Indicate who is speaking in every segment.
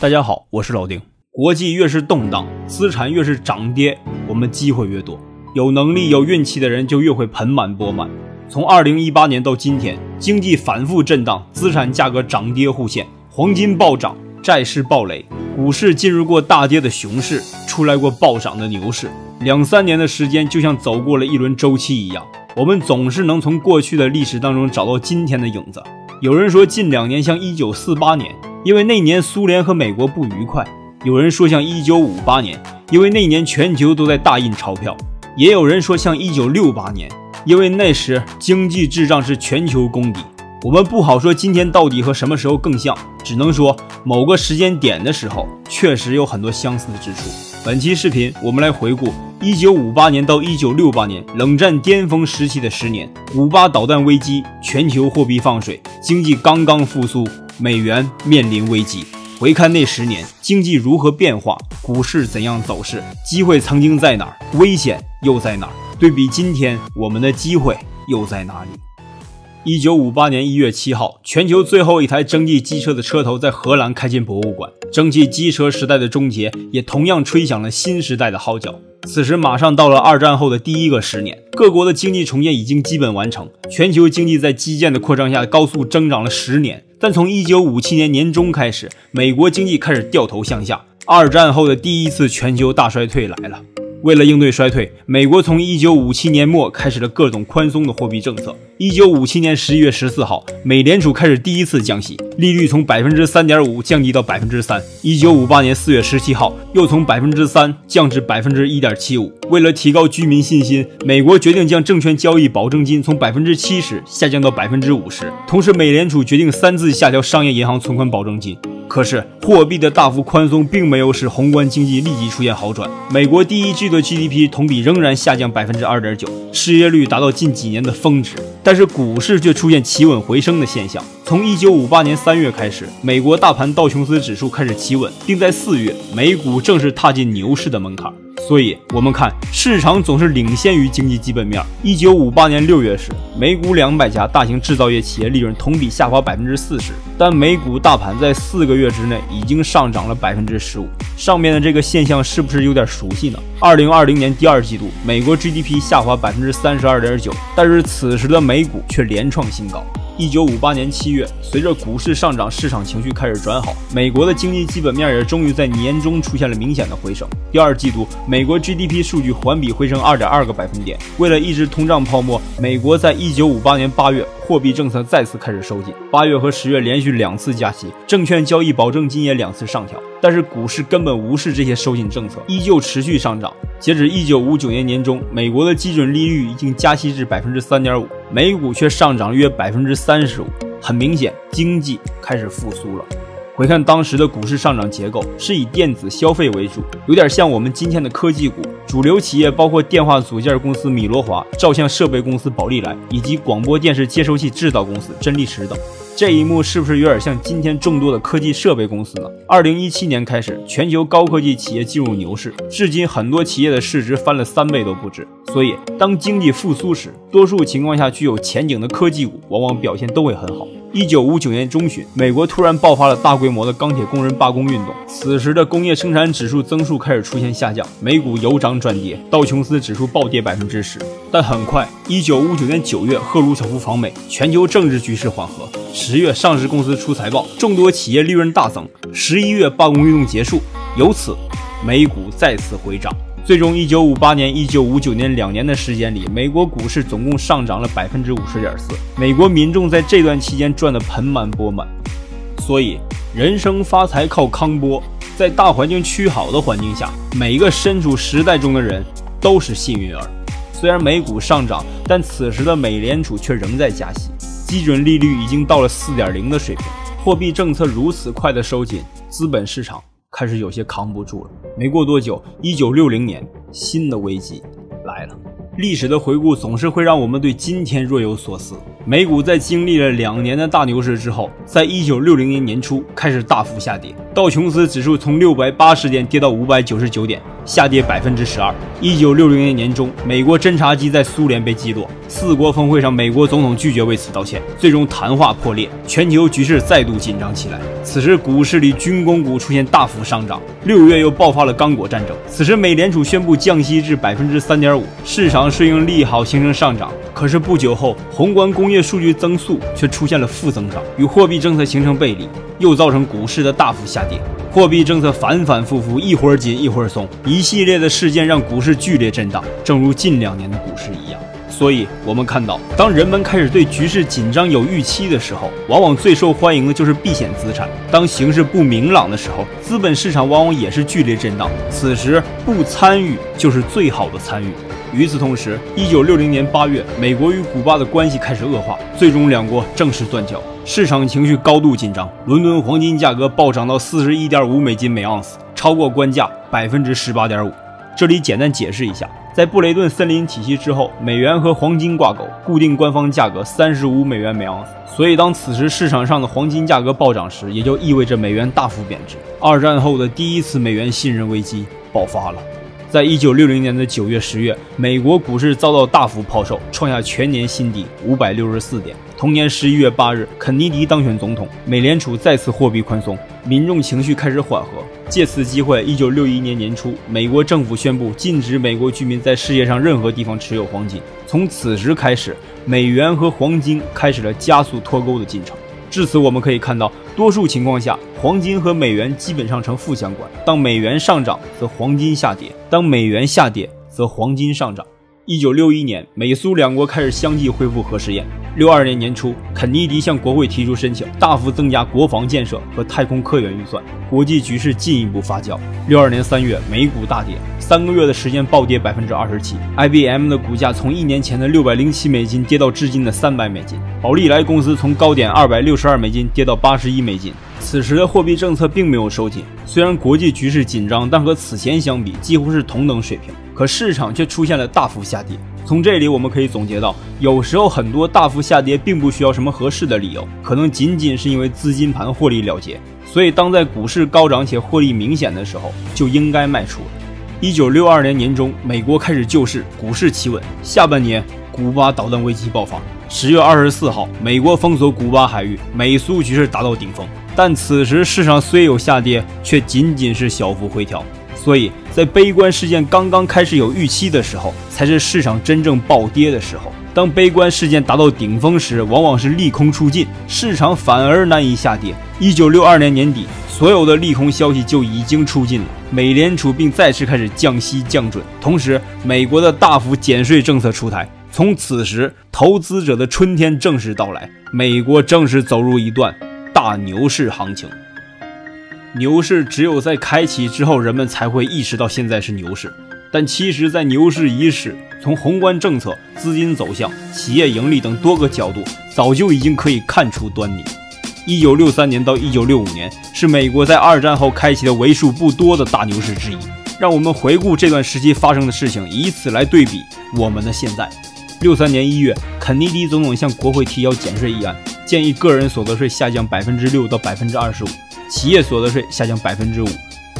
Speaker 1: 大家好，我是老丁。国际越是动荡，资产越是涨跌，我们机会越多。有能力、有运气的人就越会盆满钵满。从二零一八年到今天，经济反复震荡，资产价格涨跌互现，黄金暴涨，债市暴雷，股市进入过大跌的熊市，出来过暴涨的牛市。两三年的时间，就像走过了一轮周期一样。我们总是能从过去的历史当中找到今天的影子。有人说近两年像一九四八年。因为那年苏联和美国不愉快，有人说像一九五八年，因为那年全球都在大印钞票；也有人说像一九六八年，因为那时经济滞胀是全球公敌。我们不好说今天到底和什么时候更像，只能说某个时间点的时候确实有很多相似之处。本期视频我们来回顾一九五八年到一九六八年冷战巅峰时期的十年，古巴导弹危机，全球货币放水，经济刚刚复苏。美元面临危机，回看那十年，经济如何变化，股市怎样走势，机会曾经在哪儿，危险又在哪儿？对比今天，我们的机会又在哪里？一九五八年一月七号，全球最后一台蒸汽机车的车头在荷兰开进博物馆，蒸汽机车时代的终结，也同样吹响了新时代的号角。此时，马上到了二战后的第一个十年，各国的经济重建已经基本完成，全球经济在基建的扩张下高速增长了十年。但从一九五七年年中开始，美国经济开始掉头向下，二战后的第一次全球大衰退来了。为了应对衰退，美国从一九五七年末开始了各种宽松的货币政策。一九五七年十一月十四号，美联储开始第一次降息，利率从百分之三点五降低到百分之三。一九五八年四月十七号，又从百分之三降至百分之一点七五。为了提高居民信心，美国决定将证券交易保证金从百分之七十下降到百分之五十。同时，美联储决定三次下调商业银行存款保证金。可是，货币的大幅宽松并没有使宏观经济立即出现好转。美国第一季度 GDP 同比仍然下降百分之二点九，失业率达到近几年的峰值。但是，股市却出现企稳回升的现象。从一九五八年三月开始，美国大盘道琼斯指数开始企稳，并在四月，美股正式踏进牛市的门槛。所以，我们看市场总是领先于经济基本面。一九五八年六月时，美股两百家大型制造业企业利润同比下滑百分之四十，但美股大盘在四个月之内已经上涨了百分之十五。上面的这个现象是不是有点熟悉呢？二零二零年第二季度，美国 GDP 下滑百分之三十二点九，但是此时的美股却连创新高。一九五八年七月，随着股市上涨，市场情绪开始转好，美国的经济基本面也终于在年中出现了明显的回升。第二季度，美国 GDP 数据环比回升二点二个百分点。为了抑制通胀泡沫，美国在一九五八年八月货币政策再次开始收紧，八月和十月连续两次加息，证券交易保证金也两次上调。但是股市根本无视这些收紧政策，依旧持续上涨。截止一九五九年年中，美国的基准利率已经加息至百分之三点五，美股却上涨约百分之三十五。很明显，经济开始复苏了。回看当时的股市上涨结构，是以电子消费为主，有点像我们今天的科技股。主流企业包括电话组件公司米罗华、照相设备公司宝利来，以及广播电视接收器制造公司真力时等。这一幕是不是有点像今天众多的科技设备公司呢？二零一七年开始，全球高科技企业进入牛市，至今很多企业的市值翻了三倍都不止。所以，当经济复苏时，多数情况下具有前景的科技股往往表现都会很好。一九五九年中旬，美国突然爆发了大规模的钢铁工人罢工运动，此时的工业生产指数增速开始出现下降，美股由涨转跌，道琼斯指数暴跌百分之十。但很快，一九五九年九月，赫鲁晓夫访美，全球政治局势缓和。十月，上市公司出财报，众多企业利润大增。十一月，罢工运动结束，由此，美股再次回涨。最终，一九五八年、一九五九年两年的时间里，美国股市总共上涨了百分之五十点四。美国民众在这段期间赚得盆满钵满。所以，人生发财靠康波。在大环境趋好的环境下，每一个身处时代中的人都是幸运儿。虽然美股上涨，但此时的美联储却仍在加息，基准利率已经到了四点零的水平。货币政策如此快的收紧，资本市场。开始有些扛不住了。没过多久，一九六零年，新的危机。历史的回顾总是会让我们对今天若有所思。美股在经历了两年的大牛市之后，在一九六零年年初开始大幅下跌，道琼斯指数从六百八十点跌到五百九十九点，下跌百分之十二。一九六零年年中，美国侦察机在苏联被击落，四国峰会上，美国总统拒绝为此道歉，最终谈话破裂，全球局势再度紧张起来。此时，股市里军工股出现大幅上涨。六月又爆发了刚果战争，此时美联储宣布降息至百分之三点五，市场顺应利好形成上涨。可是不久后，宏观工业数据增速却出现了负增长，与货币政策形成背离，又造成股市的大幅下跌。货币政策反反复复，一会儿紧一会儿松，一系列的事件让股市剧烈震荡，正如近两年的股市一样。所以，我们看到，当人们开始对局势紧张有预期的时候，往往最受欢迎的就是避险资产；当形势不明朗的时候，资本市场往往也是剧烈震荡。此时，不参与就是最好的参与。与此同时，一九六零年八月，美国与古巴的关系开始恶化，最终两国正式断交，市场情绪高度紧张。伦敦黄金价格暴涨到四十一点五美金每盎司，超过官价百分之十八点五。这里简单解释一下。在布雷顿森林体系之后，美元和黄金挂钩，固定官方价格三十五美元每盎司。所以，当此时市场上的黄金价格暴涨时，也就意味着美元大幅贬值。二战后的第一次美元信任危机爆发了。在一九六零年的九月、十月，美国股市遭到大幅抛售，创下全年新低五百六十四点。同年十一月八日，肯尼迪当选总统，美联储再次货币宽松，民众情绪开始缓和。借此机会，一九六一年年初，美国政府宣布禁止美国居民在世界上任何地方持有黄金。从此时开始，美元和黄金开始了加速脱钩的进程。至此，我们可以看到，多数情况下，黄金和美元基本上呈负相关。当美元上涨，则黄金下跌；当美元下跌，则黄金上涨。一九六一年，美苏两国开始相继恢复核试验。六二年年初，肯尼迪向国会提出申请，大幅增加国防建设和太空科研预算，国际局势进一步发酵。六二年三月，美股大跌，三个月的时间暴跌百分之二十七。IBM 的股价从一年前的六百零七美金跌到至今的三百美金，宝利来公司从高点二百六十二美金跌到八十一美金。此时的货币政策并没有收紧，虽然国际局势紧张，但和此前相比几乎是同等水平。可市场却出现了大幅下跌。从这里我们可以总结到，有时候很多大幅下跌并不需要什么合适的理由，可能仅仅是因为资金盘获利了结。所以，当在股市高涨且获利明显的时候，就应该卖出。一九六二年年中，美国开始救市，股市企稳。下半年，古巴导弹危机爆发。十月二十四号，美国封锁古巴海域，美苏局势达到顶峰。但此时市场虽有下跌，却仅仅是小幅回调。所以在悲观事件刚刚开始有预期的时候，才是市场真正暴跌的时候。当悲观事件达到顶峰时，往往是利空出尽，市场反而难以下跌。一九六二年年底，所有的利空消息就已经出尽了，美联储并再次开始降息降准，同时美国的大幅减税政策出台。从此时，投资者的春天正式到来，美国正式走入一段大牛市行情。牛市只有在开启之后，人们才会意识到现在是牛市。但其实，在牛市伊始，从宏观政策、资金走向、企业盈利等多个角度，早就已经可以看出端倪。一九六三年到一九六五年是美国在二战后开启的为数不多的大牛市之一。让我们回顾这段时期发生的事情，以此来对比我们的现在。六三年一月，肯尼迪总统向国会提交减税议案，建议个人所得税下降百分之六到百分之二十五。企业所得税下降百分之五，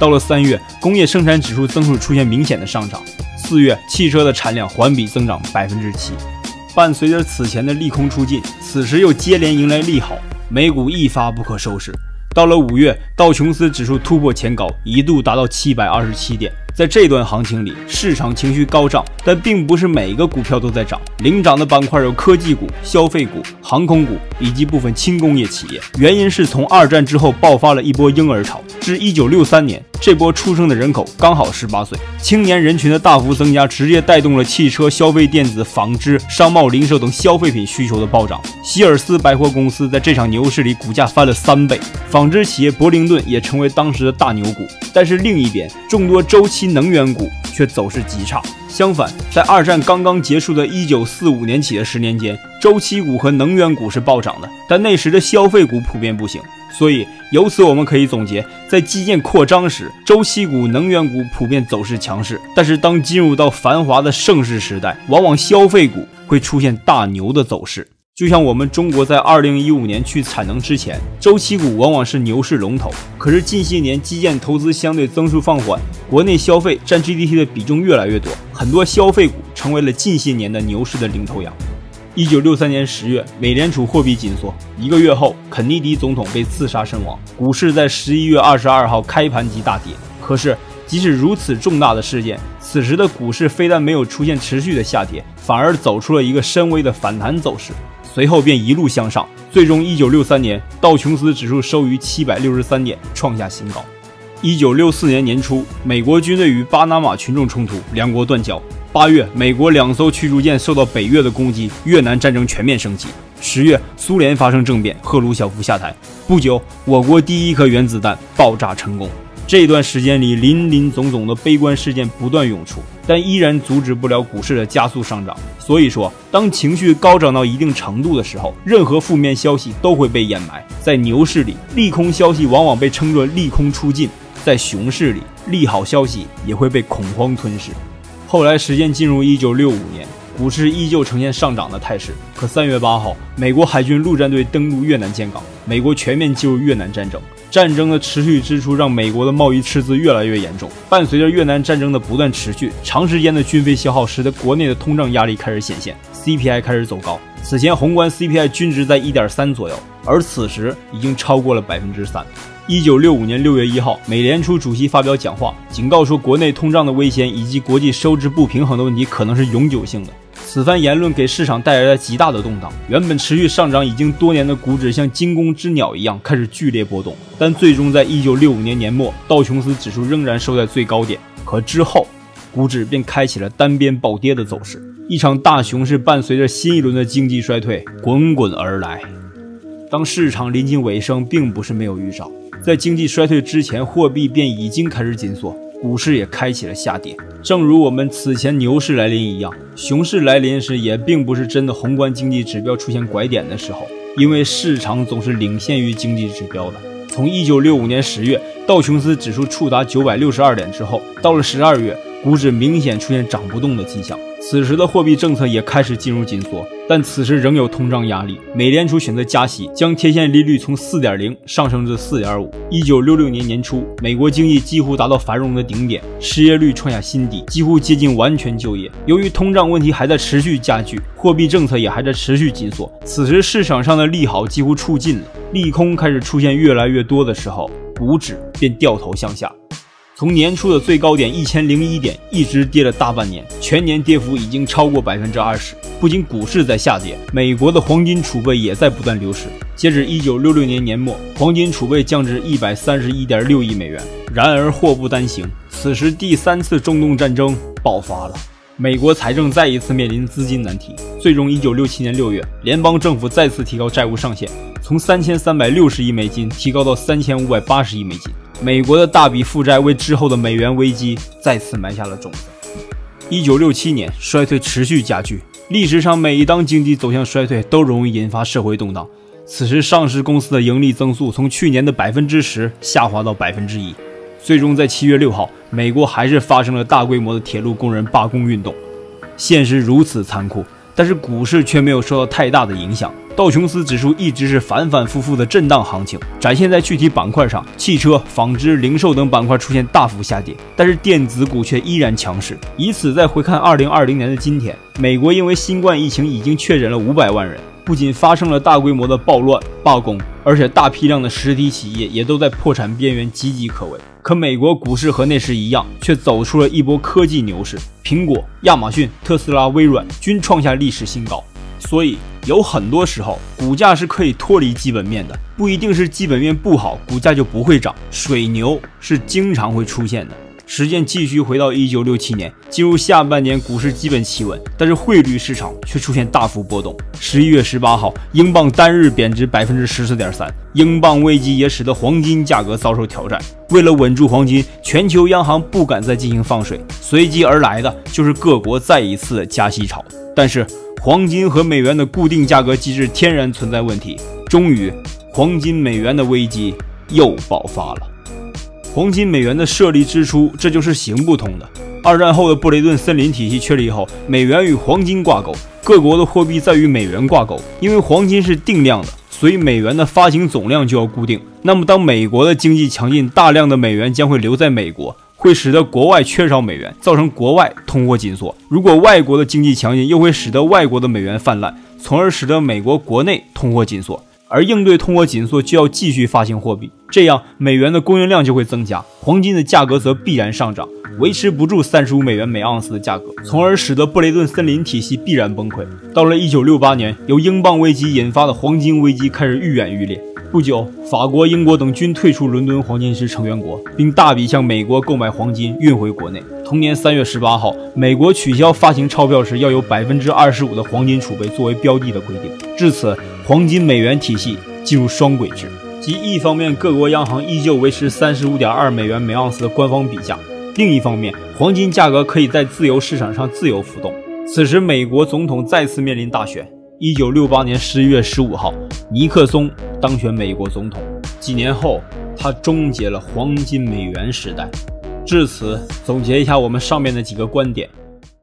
Speaker 1: 到了三月，工业生产指数增速出现明显的上涨。四月，汽车的产量环比增长百分之七。伴随着此前的利空出尽，此时又接连迎来利好，美股一发不可收拾。到了五月，道琼斯指数突破前高，一度达到七百二十七点。在这段行情里，市场情绪高涨，但并不是每个股票都在涨。领涨的板块有科技股、消费股、航空股以及部分轻工业企业。原因是从二战之后爆发了一波婴儿潮，至一九六三年，这波出生的人口刚好十八岁，青年人群的大幅增加，直接带动了汽车、消费电子、纺织、商贸零售等消费品需求的暴涨。希尔斯百货公司在这场牛市里股价翻了三倍，纺织企业伯灵顿也成为当时的大牛股。但是另一边，众多周期新能源股却走势极差。相反，在二战刚刚结束的一九四五年起的十年间，周期股和能源股是暴涨的，但那时的消费股普遍不行。所以由此我们可以总结，在基建扩张时，周期股、能源股普遍走势强势；但是当进入到繁华的盛世时代，往往消费股会出现大牛的走势。就像我们中国在二零一五年去产能之前，周期股往往是牛市龙头。可是近些年基建投资相对增速放缓，国内消费占 GDP 的比重越来越多，很多消费股成为了近些年的牛市的领头羊。一九六三年十月，美联储货币紧缩，一个月后，肯尼迪总统被刺杀身亡，股市在十一月二十二号开盘即大跌。可是，即使如此重大的事件，此时的股市非但没有出现持续的下跌，反而走出了一个深微的反弹走势。随后便一路向上，最终一九六三年道琼斯指数收于七百六十三点，创下新高。一九六四年年初，美国军队与巴拿马群众冲突，两国断交。八月，美国两艘驱逐舰受到北越的攻击，越南战争全面升级。十月，苏联发生政变，赫鲁晓夫下台。不久，我国第一颗原子弹爆炸成功。这段时间里，林林总总的悲观事件不断涌出，但依然阻止不了股市的加速上涨。所以说，当情绪高涨到一定程度的时候，任何负面消息都会被掩埋。在牛市里，利空消息往往被称作利空出尽；在熊市里，利好消息也会被恐慌吞噬。后来，时间进入一九六五年，股市依旧呈现上涨的态势。可三月八号，美国海军陆战队登陆越南建港，美国全面进入越南战争。战争的持续支出让美国的贸易赤字越来越严重。伴随着越南战争的不断持续，长时间的军费消耗使得国内的通胀压力开始显现，CPI 开始走高。此前宏观 CPI 均值在一点三左右，而此时已经超过了百分之三。一九六五年六月一号，美联储主席发表讲话，警告说国内通胀的危险以及国际收支不平衡的问题可能是永久性的。此番言论给市场带来了极大的动荡，原本持续上涨已经多年的股指像惊弓之鸟一样开始剧烈波动，但最终在一九六五年年末，道琼斯指数仍然收在最高点。可之后，股指便开启了单边暴跌的走势，一场大熊市伴随着新一轮的经济衰退滚滚而来。当市场临近尾声，并不是没有预兆，在经济衰退之前，货币便已经开始紧缩。股市也开启了下跌，正如我们此前牛市来临一样，熊市来临时也并不是真的宏观经济指标出现拐点的时候，因为市场总是领先于经济指标的。从1965年10月道琼斯指数触达962点之后，到了12月。股指明显出现涨不动的迹象，此时的货币政策也开始进入紧缩，但此时仍有通胀压力。美联储选择加息，将贴现利率从四点零上升至四点五。一九六六年年初，美国经济几乎达到繁荣的顶点，失业率创下新低，几乎接近完全就业。由于通胀问题还在持续加剧，货币政策也还在持续紧缩，此时市场上的利好几乎出尽了，利空开始出现越来越多的时候，股指便掉头向下。从年初的最高点一千零一点，一直跌了大半年，全年跌幅已经超过百分之二十。不仅股市在下跌，美国的黄金储备也在不断流失。截止一九六六年年末，黄金储备降至一百三十一点六亿美元。然而祸不单行，此时第三次中东战争爆发了，美国财政再一次面临资金难题。最终，一九六七年六月，联邦政府再次提高债务上限，从三千三百六十亿美金提高到三千五百八十亿美金。美国的大笔负债为之后的美元危机再次埋下了种子。一九六七年，衰退持续加剧。历史上，每一当经济走向衰退，都容易引发社会动荡。此时，上市公司的盈利增速从去年的百分之十下滑到百分之一。最终，在七月六号，美国还是发生了大规模的铁路工人罢工运动。现实如此残酷，但是股市却没有受到太大的影响。道琼斯指数一直是反反复复的震荡行情，展现在具体板块上，汽车、纺织、零售等板块出现大幅下跌，但是电子股却依然强势。以此再回看二零二零年的今天，美国因为新冠疫情已经确诊了五百万人，不仅发生了大规模的暴乱罢工，而且大批量的实体企业也都在破产边缘岌岌可危。可美国股市和那时一样，却走出了一波科技牛市，苹果、亚马逊、特斯拉、微软均创下历史新高。所以有很多时候，股价是可以脱离基本面的，不一定是基本面不好，股价就不会涨。水牛是经常会出现的。时间继续回到一九六七年，进入下半年，股市基本企稳，但是汇率市场却出现大幅波动。十一月十八号，英镑单日贬值百分之十四点三，英镑危机也使得黄金价格遭受挑战。为了稳住黄金，全球央行不敢再进行放水，随即而来的就是各国再一次的加息潮。但是。黄金和美元的固定价格机制天然存在问题，终于，黄金美元的危机又爆发了。黄金美元的设立之初，这就是行不通的。二战后的布雷顿森林体系确立后，美元与黄金挂钩，各国的货币在与美元挂钩，因为黄金是定量的，所以美元的发行总量就要固定。那么，当美国的经济强劲，大量的美元将会留在美国，会使得国外缺少美元，造成国外通货紧缩。如果外国的经济强劲，又会使得外国的美元泛滥，从而使得美国国内通货紧缩。而应对通货紧缩，就要继续发行货币，这样美元的供应量就会增加，黄金的价格则必然上涨，维持不住三十五美元每盎司的价格，从而使得布雷顿森林体系必然崩溃。到了一九六八年，由英镑危机引发的黄金危机开始愈演愈烈。不久，法国、英国等均退出伦敦黄金石成员国，并大笔向美国购买黄金运回国内。同年三月十八号，美国取消发行钞票时要有百分之二十五的黄金储备作为标的的规定。至此，黄金美元体系进入双轨制，即一方面各国央行依旧维持三十五点二美元每盎司的官方比价，另一方面黄金价格可以在自由市场上自由浮动。此时，美国总统再次面临大选。一九六八年十一月十五号，尼克松当选美国总统。几年后，他终结了黄金美元时代。至此，总结一下我们上面的几个观点：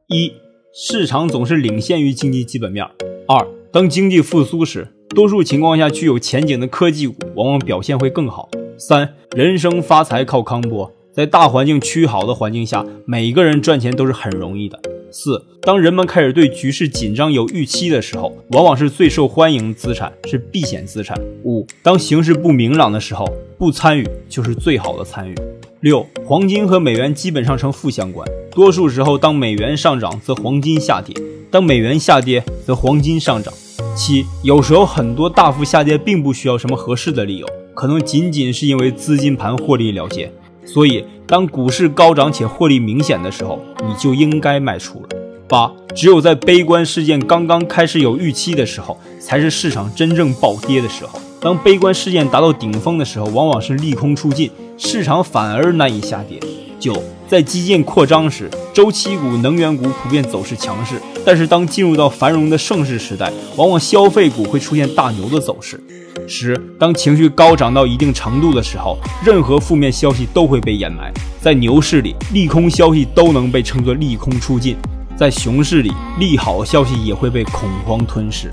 Speaker 1: 一、市场总是领先于经济基本面；二、当经济复苏时，多数情况下具有前景的科技股往往表现会更好；三、人生发财靠康波，在大环境趋好的环境下，每个人赚钱都是很容易的。四，当人们开始对局势紧张有预期的时候，往往是最受欢迎资产，是避险资产。五，当形势不明朗的时候，不参与就是最好的参与。六，黄金和美元基本上呈负相关，多数时候当美元上涨，则黄金下跌；当美元下跌，则黄金上涨。七，有时候很多大幅下跌并不需要什么合适的理由，可能仅仅是因为资金盘获利了结。所以，当股市高涨且获利明显的时候，你就应该卖出了。八，只有在悲观事件刚刚开始有预期的时候，才是市场真正暴跌的时候。当悲观事件达到顶峰的时候，往往是利空出尽，市场反而难以下跌。九，在基建扩张时，周期股、能源股普遍走势强势，但是当进入到繁荣的盛世时代，往往消费股会出现大牛的走势。十，当情绪高涨到一定程度的时候，任何负面消息都会被掩埋。在牛市里，利空消息都能被称作利空出尽；在熊市里，利好消息也会被恐慌吞噬。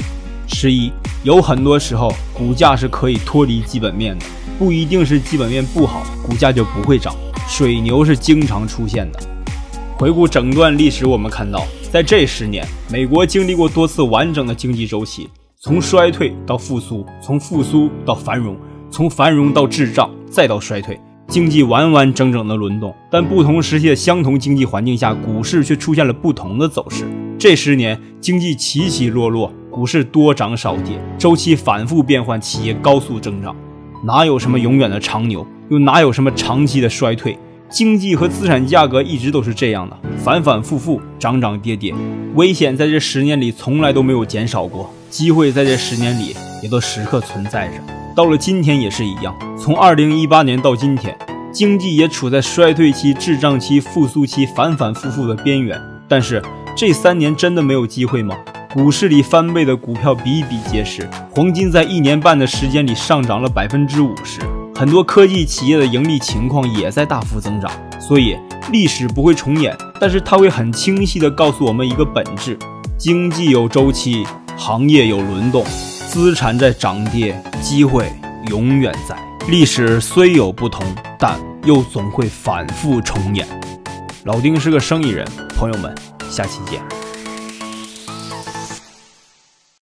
Speaker 1: 十一，有很多时候，股价是可以脱离基本面的，不一定是基本面不好，股价就不会涨。水牛是经常出现的。回顾整段历史，我们看到，在这十年，美国经历过多次完整的经济周期。从衰退到复苏，从复苏到繁荣，从繁荣到滞胀，再到衰退，经济完完整整的轮动。但不同时期的相同经济环境下，股市却出现了不同的走势。这十年经济起起落落，股市多涨少跌，周期反复变换，企业高速增长。哪有什么永远的长牛，又哪有什么长期的衰退？经济和资产价格一直都是这样的，反反复复，涨涨跌跌。危险在这十年里从来都没有减少过。机会在这十年里也都时刻存在着，到了今天也是一样。从二零一八年到今天，经济也处在衰退期、滞胀期、复苏期反反复复的边缘。但是这三年真的没有机会吗？股市里翻倍的股票比比皆是，黄金在一年半的时间里上涨了百分之五十，很多科技企业的盈利情况也在大幅增长。所以历史不会重演，但是它会很清晰地告诉我们一个本质：经济有周期。行业有轮动，资产在涨跌，机会永远在。历史虽有不同，但又总会反复重演。老丁是个生意人，朋友们，下期见。